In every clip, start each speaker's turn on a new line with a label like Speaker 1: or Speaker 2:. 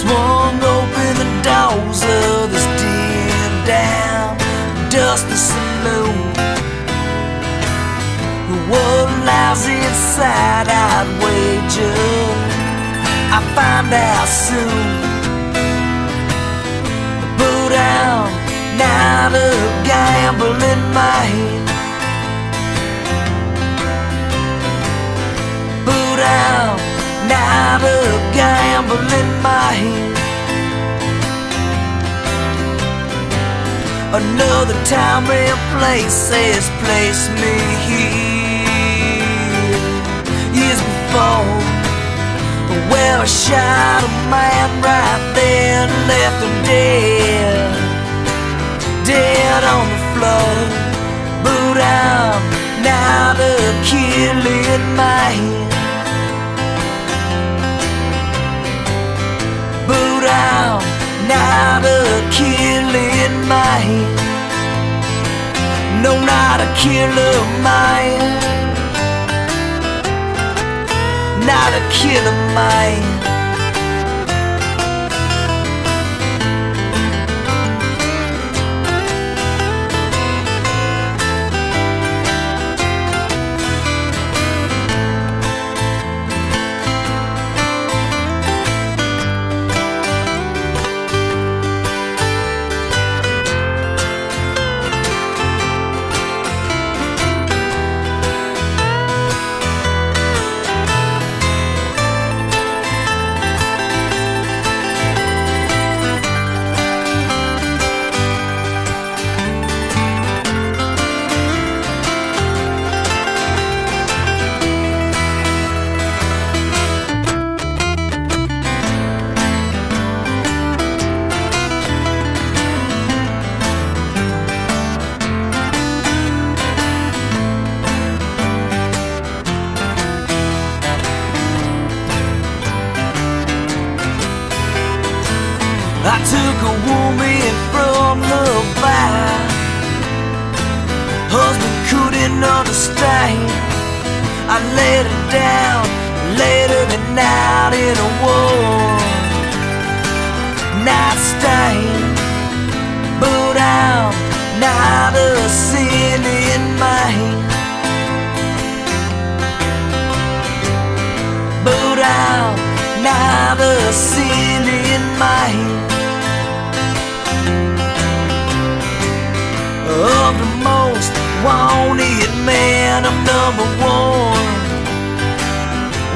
Speaker 1: Swung open the doors of this dim down dusty saloon. What lies inside, I'd wager I find out soon. But I'm not a gambling man. But I'm Another time and place has placed me here years before. Where I shot a man right there left him dead, dead on the floor. But I'm not a killing man. But killing. No, not a killer man. Not a killer man. I took a woman from the fire. Husband couldn't understand. I laid her down later that night in a warm nightstand. But I'm not a sinning man. But I'm not a sinning man. of most wanted man. I'm number one.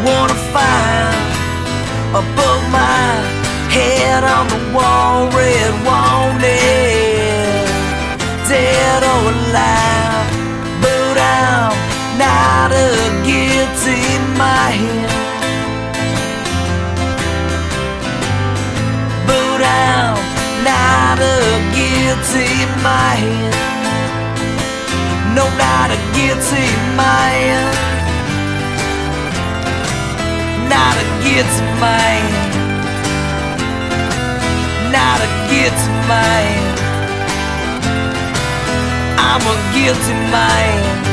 Speaker 1: Wanna find above my head on the wall, red wanted, dead or alive. But I'm not a guilty man. But I'm not a guilty man. Guilty man. Not a guilty man. Not a guilty man. I'm a guilty man.